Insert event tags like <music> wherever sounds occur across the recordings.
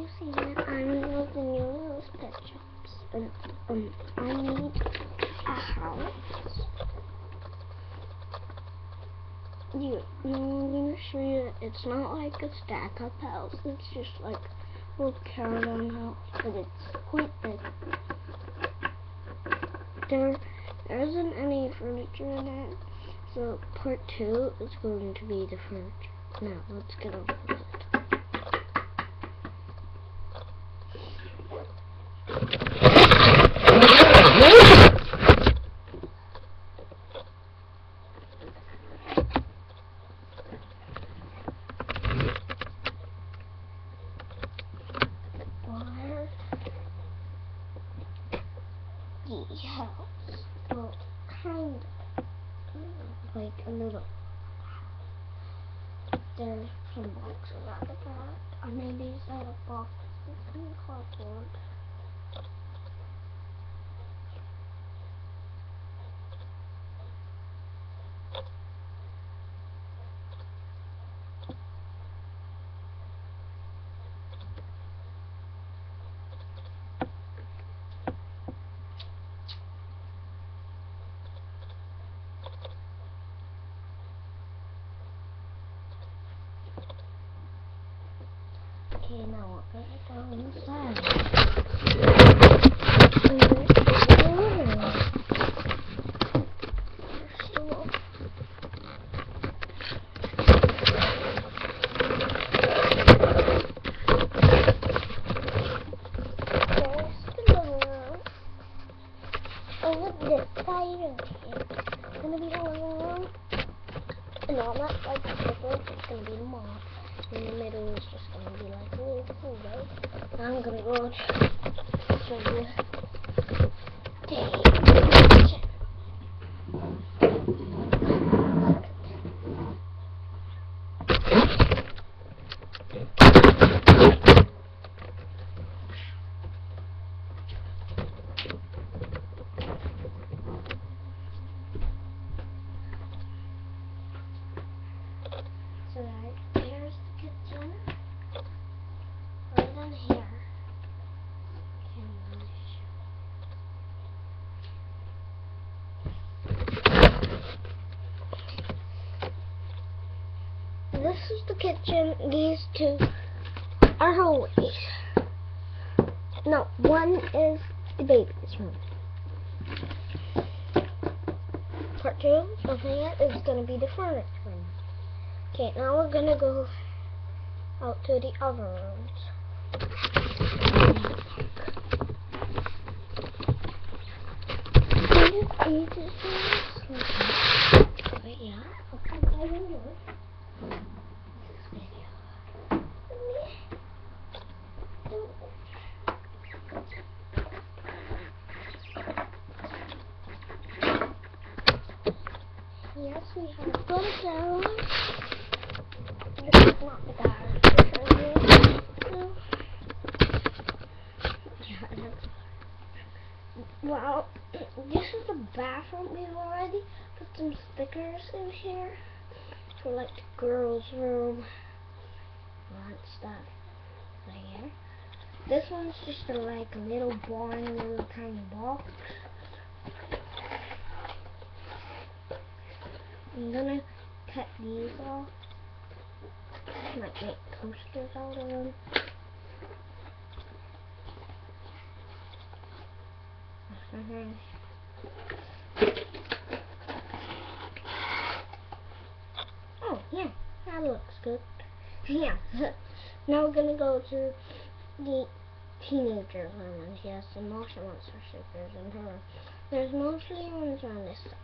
you see that I'm living in those pet shops. And, um, I need a house. You, you know, I'm gonna show you. It's not like a stack up house. It's just like a little caravan house, but it's quite big. There, there isn't any furniture in it. So part two is going to be the furniture. Now let's get on with it. Where the house? Well, kind of like a little. There's some boxes at the back. I made these out of boxes and cardboard. Okay, now we're gonna go inside. First of all, there's the living room. Over this side of here, it's gonna be the living room. And on that side, it's gonna be the mall. In the middle is just gonna be like a little hallway. I'm gonna go to show you the kitchen. So right there's the kitchen. Right in here. Can really show. This is the kitchen. These two are hallways. No, one is the baby's room. Part two of that is going to be the furniture room. Okay, now we're gonna go out to the other rooms. Can you see this one? Wait, yeah. Okay, I will do it. This video. Yes, we have it down. This is not the garage. This Yeah, Well, this is the bathroom. We've already put some stickers in here for like the girls' room. All that stuff. Right here. This one's just a, like a little boring little tiny box. I'm gonna cut these off. Might make posters out of them. Mhm. Oh, yeah, that looks good. Yeah, <laughs> now we're gonna go to the teenager's room, and she has some Moshi Monster stickers in her. There's mostly ones on this side.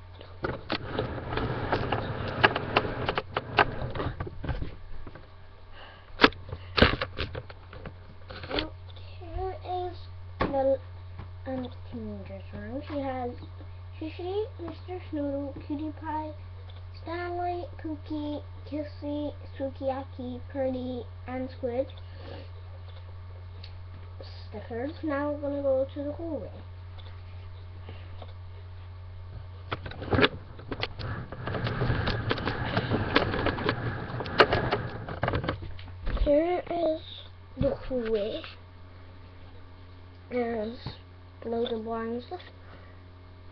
Well, here is the um, teenager's room. She has Shishi, Mr. Snoodle, Cutie Pie, Stanley, Pooky, Kissy, Sukiyaki, Purdy, and Squid. Stickers. Now we're gonna go to the hallway. Here is the cool way. There's loads of boring stuff.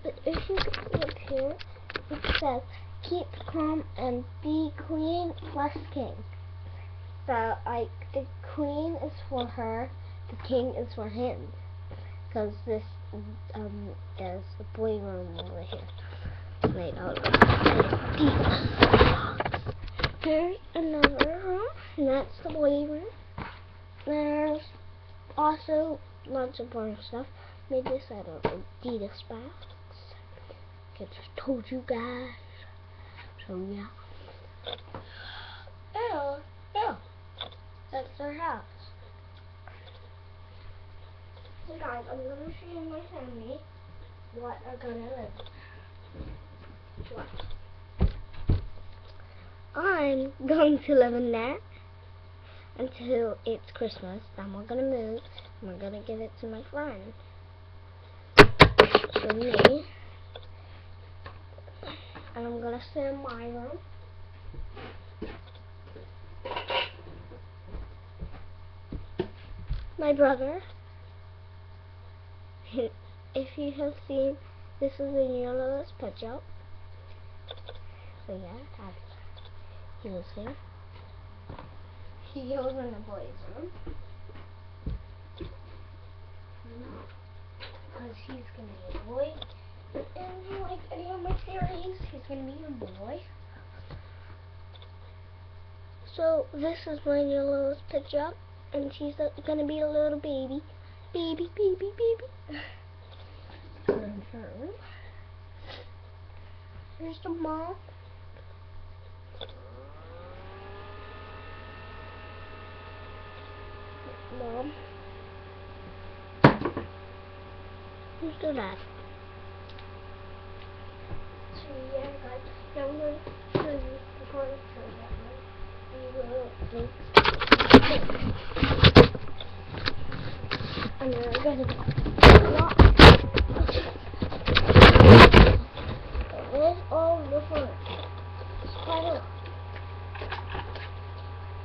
But if you look here, it says keep calm and be queen plus king. So like the queen is for her, the king is for him. Because this um is the boy room over here. Wait, hold on. Here's another room, and that's the boy room. There's also lots of boring stuff. Made this out of Adidas bags. I just told you guys. So yeah. Oh, oh. That's their house. So guys, I'm gonna show you my family what are gonna live. What? I'm going to live in there until it's Christmas. Then we're gonna move and we're gonna give it to my friend. So me. And I'm gonna sit in my room. My brother. If you have seen this is in your little pet shop. So yeah, that's he was here. He was in the boys' room. Because he's gonna be a boy. And you like any of my series, he's gonna be a boy. So this is my new little pet shop, and she's uh, gonna be a little baby. Baby, baby, baby. Here's the mom. Mom. Who's the dad? So yeah, guys, I'm going to show you the that we will make. All the.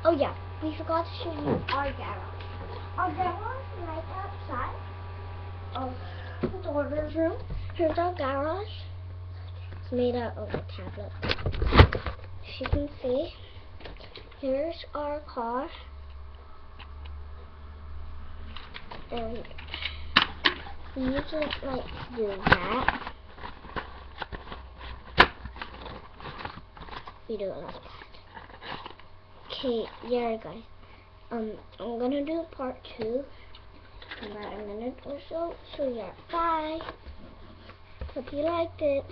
Oh yeah, we forgot to show you our garage. Our garage is right outside of the daughter's room. Here's our garage. It's made out of a tablet. As you can see, here's our car. And we it like do that. We do it like that. Okay, yeah guys. Um, I'm gonna do part two in about a minute or so. So yeah, bye. Hope you liked it.